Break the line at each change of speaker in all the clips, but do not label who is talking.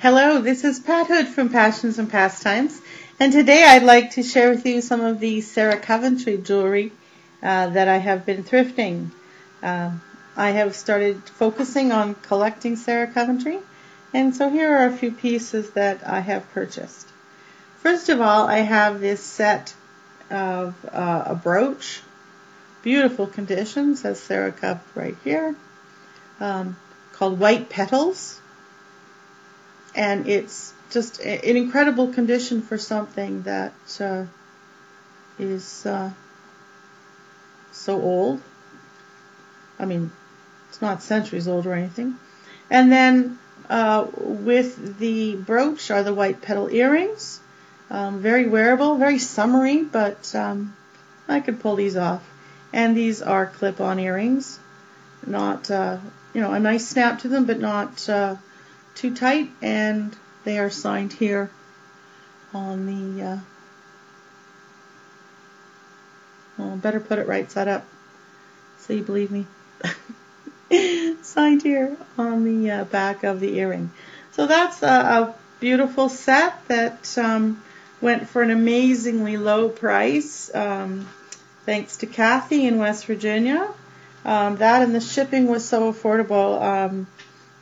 Hello, this is Pat Hood from Passions and Pastimes, and today I'd like to share with you some of the Sarah Coventry jewelry uh, that I have been thrifting. Uh, I have started focusing on collecting Sarah Coventry, and so here are a few pieces that I have purchased. First of all, I have this set of uh, a brooch, beautiful condition, says Sarah Cov right here, um, called White Petals and it's just an incredible condition for something that uh, is uh, so old. I mean, it's not centuries old or anything. And then uh, with the brooch are the white petal earrings. Um, very wearable, very summery, but um, I could pull these off. And these are clip-on earrings. Not, uh, you know, a nice snap to them, but not uh, too tight and they are signed here on the uh, well, better put it right side up so you believe me. Signed here on the uh, back of the earring. So that's a, a beautiful set that um, went for an amazingly low price um, thanks to Kathy in West Virginia. Um, that and the shipping was so affordable um,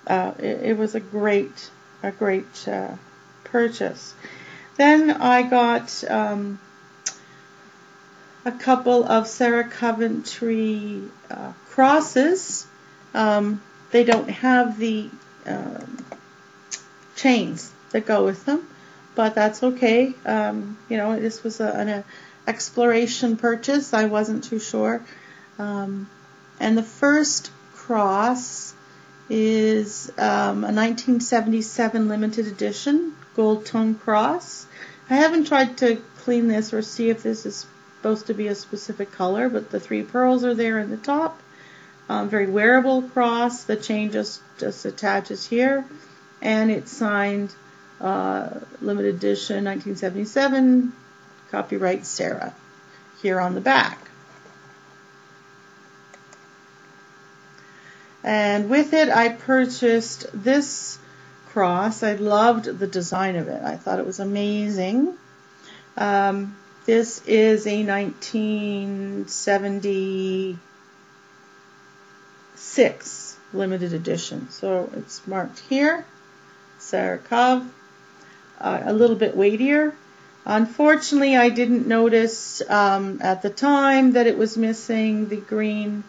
uh, it, it, was a great, a great uh, purchase. Then I got um, a couple of Sarah Coventry uh, crosses. Um, they don't have the um, chains that go with them, but that's okay. Um, you know, this was a, an exploration purchase. I wasn't too sure. Um, and the first cross is um, a 1977 limited edition gold tone cross. I haven't tried to clean this or see if this is supposed to be a specific color, but the three pearls are there in the top. Um, very wearable cross. The chain just, just attaches here. And it's signed uh, limited edition 1977, copyright Sarah, here on the back. And with it, I purchased this cross. I loved the design of it. I thought it was amazing. Um, this is a 1976 limited edition. So it's marked here, Sarah Cov, uh, a little bit weightier. Unfortunately, I didn't notice um, at the time that it was missing the green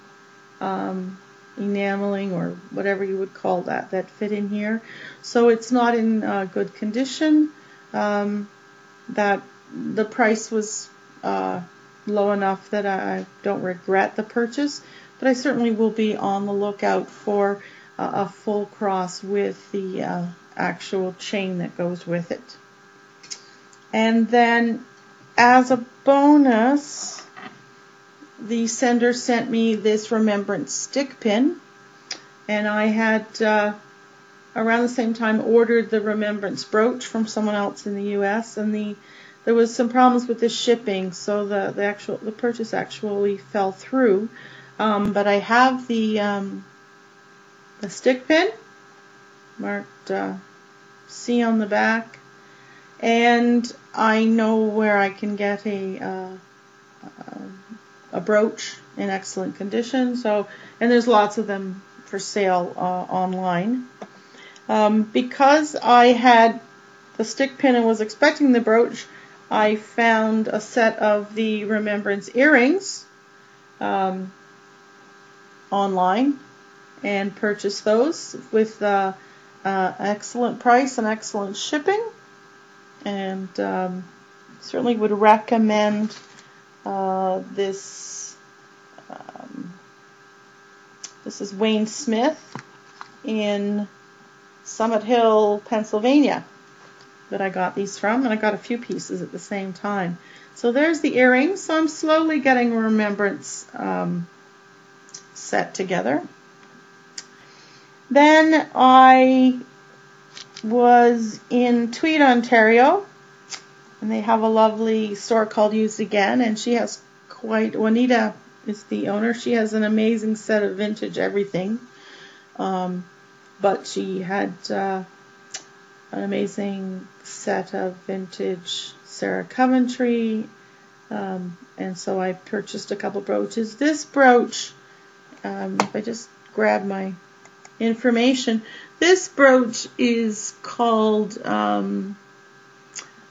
um, enameling or whatever you would call that that fit in here. So it's not in uh, good condition. Um, that the price was uh, low enough that I don't regret the purchase, but I certainly will be on the lookout for uh, a full cross with the uh, actual chain that goes with it. And then as a bonus, the sender sent me this remembrance stick pin and I had uh, around the same time ordered the remembrance brooch from someone else in the US and the there was some problems with the shipping so the, the actual the purchase actually fell through. Um, but I have the um, the stick pin marked uh, C on the back and I know where I can get a uh, a brooch in excellent condition. So, and there's lots of them for sale uh, online. Um, because I had the stick pin and was expecting the brooch, I found a set of the remembrance earrings um, online and purchased those with uh, uh, excellent price and excellent shipping. And um, certainly would recommend uh, this um, this is Wayne Smith in Summit Hill, Pennsylvania that I got these from, and I got a few pieces at the same time. So there's the earrings. So I'm slowly getting remembrance um, set together. Then I was in Tweed, Ontario, and they have a lovely store called Used Again, and she has quite, Juanita is the owner, she has an amazing set of vintage everything. Um, but she had uh, an amazing set of vintage Sarah Coventry, um, and so I purchased a couple brooches. This brooch, um, if I just grab my information, this brooch is called um,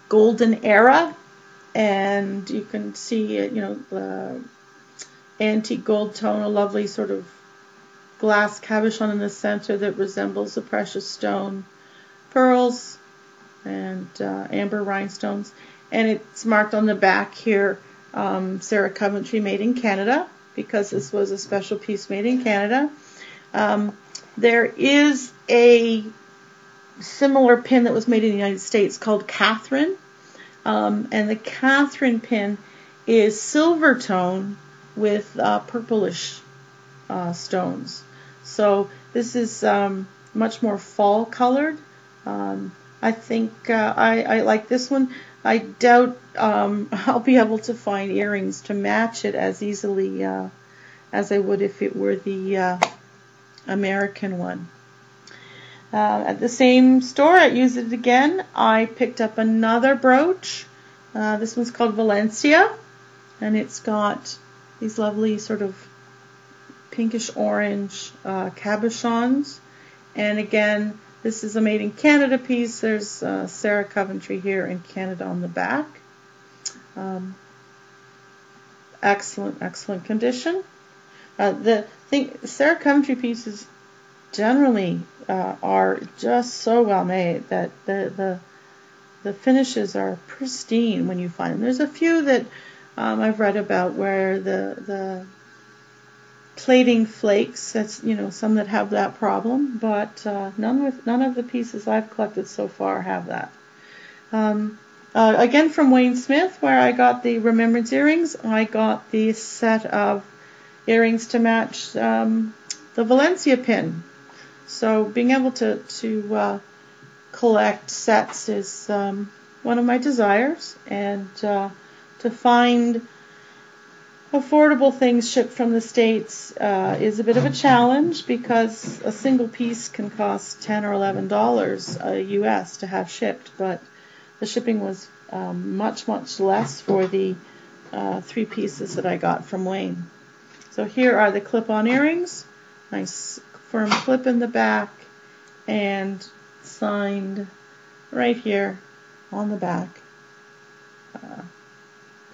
Golden Era, and you can see it, you know, the antique gold tone, a lovely sort of glass cabochon in the center that resembles a precious stone, pearls, and uh, amber rhinestones. And it's marked on the back here, um, Sarah Coventry made in Canada, because this was a special piece made in Canada. Um, there is a similar pin that was made in the United States called Catherine. Um, and the Catherine pin is silver tone with uh, purplish uh, stones. So this is um, much more fall colored. Um, I think uh, I, I, like this one. I doubt um, I'll be able to find earrings to match it as easily uh, as I would if it were the uh, American one. Uh, at the same store I used It Again, I picked up another brooch. Uh, this one's called Valencia, and it's got these lovely sort of pinkish orange uh, cabochons. And again, this is a made in Canada piece. There's uh, Sarah Coventry here in Canada on the back. Um, excellent, excellent condition. Uh, the thing, Sarah Coventry pieces generally uh, are just so well made that the, the the finishes are pristine when you find them. There's a few that um, I've read about where the the plating flakes. That's you know some that have that problem, but uh, none with none of the pieces I've collected so far have that. Um, uh, again from Wayne Smith, where I got the remembrance earrings, I got the set of earrings to match um, the Valencia pin. So being able to to uh, collect sets is um, one of my desires, and uh, to find affordable things shipped from the states uh, is a bit of a challenge because a single piece can cost ten or eleven dollars uh, U.S. to have shipped, but the shipping was um, much much less for the uh, three pieces that I got from Wayne. So here are the clip-on earrings, nice clip in the back, and signed right here on the back. Uh,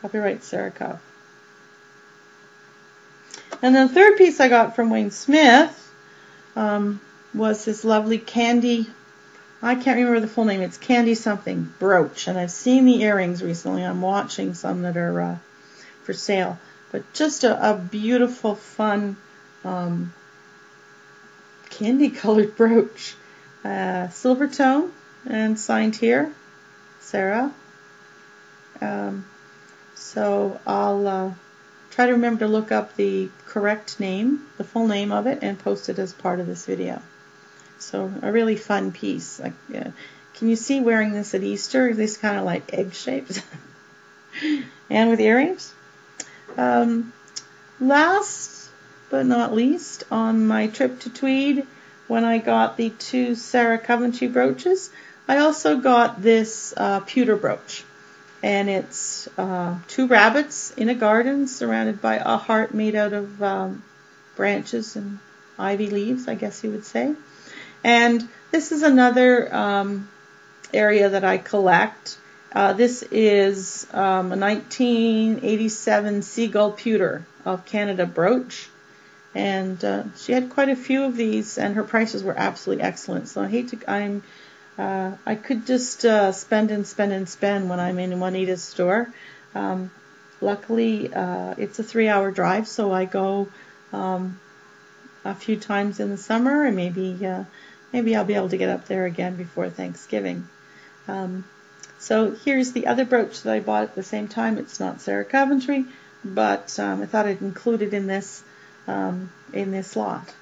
copyright Sarah Cov. And the third piece I got from Wayne Smith um, was this lovely candy. I can't remember the full name. It's candy something brooch, and I've seen the earrings recently. I'm watching some that are uh, for sale, but just a, a beautiful, fun um, candy colored brooch, uh, silver tone, and signed here, Sarah. Um, so I'll uh, try to remember to look up the correct name, the full name of it, and post it as part of this video. So a really fun piece. Like, uh, can you see wearing this at Easter? This kind of like egg shaped, and with earrings. Um, last but not least, on my trip to Tweed, when I got the two Sarah Coventry brooches, I also got this uh, pewter brooch and it's uh, two rabbits in a garden surrounded by a heart made out of um, branches and ivy leaves, I guess you would say. And this is another um, area that I collect. Uh, this is um, a 1987 Seagull Pewter of Canada brooch. And uh, she had quite a few of these, and her prices were absolutely excellent. So I hate to, I'm uh, I could just uh, spend and spend and spend when I'm in Juanita's store. Um, luckily, uh, it's a three-hour drive, so I go um, a few times in the summer, and maybe uh, maybe I'll be able to get up there again before Thanksgiving. Um, so here's the other brooch that I bought at the same time. It's not Sarah Coventry, but um, I thought I'd include it in this um, in this lot.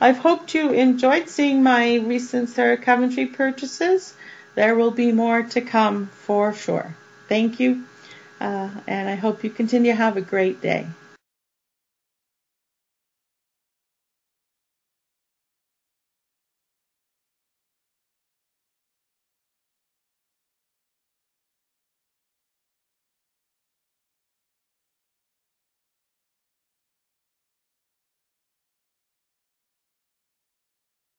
I've hoped you enjoyed seeing my recent Sarah Coventry purchases. There will be more to come for sure. Thank you, uh, and I hope you continue to have a great day.